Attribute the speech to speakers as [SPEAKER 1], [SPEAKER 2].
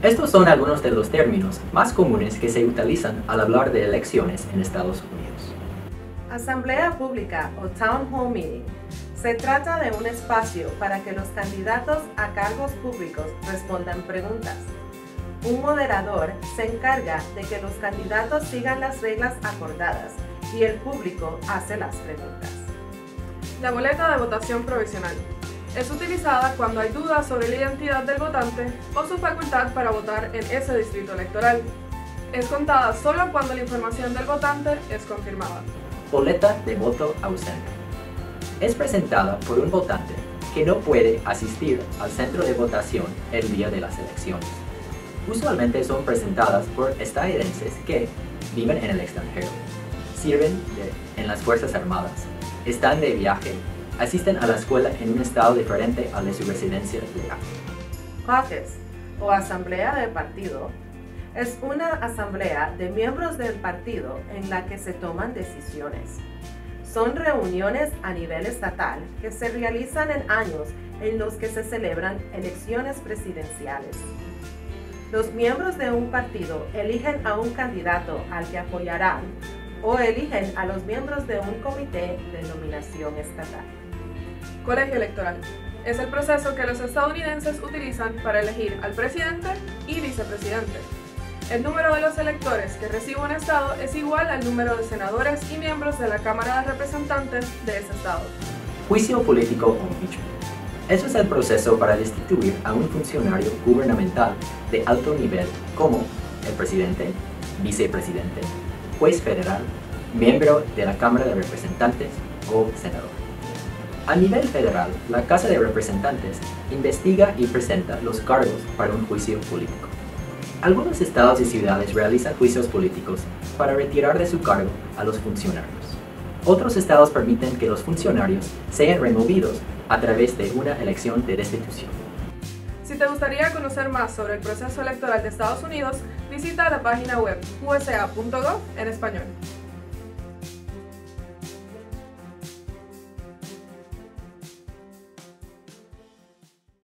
[SPEAKER 1] Estos son algunos de los términos más comunes que se utilizan al hablar de elecciones en Estados Unidos.
[SPEAKER 2] Asamblea Pública o Town Hall Meeting se trata de un espacio para que los candidatos a cargos públicos respondan preguntas. Un moderador se encarga de que los candidatos sigan las reglas acordadas y el público hace las preguntas.
[SPEAKER 3] La boleta de votación provisional es utilizada cuando hay dudas sobre la identidad del votante o su facultad para votar en ese distrito electoral. Es contada solo cuando la información del votante es confirmada.
[SPEAKER 1] Boleta de voto ausente. Es presentada por un votante que no puede asistir al centro de votación el día de las elecciones. Usualmente son presentadas por estadounidenses que viven en el extranjero, sirven en las Fuerzas Armadas, están de viaje asisten a la escuela en un estado diferente al de su residencia legal.
[SPEAKER 2] Caucus, o asamblea de partido, es una asamblea de miembros del partido en la que se toman decisiones. Son reuniones a nivel estatal que se realizan en años en los que se celebran elecciones presidenciales. Los miembros de un partido eligen a un candidato al que apoyarán o eligen a los miembros de un comité de nominación estatal.
[SPEAKER 3] Colegio electoral. Es el proceso que los estadounidenses utilizan para elegir al presidente y vicepresidente. El número de los electores que recibe un estado es igual al número de senadores y miembros de la Cámara de Representantes de ese estado.
[SPEAKER 1] Juicio político o impeachment. Eso es el proceso para destituir a un funcionario gubernamental de alto nivel como el presidente, vicepresidente, juez federal, miembro de la Cámara de Representantes o senador. A nivel federal, la Casa de Representantes investiga y presenta los cargos para un juicio político. Algunos estados y ciudades realizan juicios políticos para retirar de su cargo a los funcionarios. Otros estados permiten que los funcionarios sean removidos a través de una elección de destitución.
[SPEAKER 3] Si te gustaría conocer más sobre el proceso electoral de Estados Unidos, visita la página web usa.gov en español.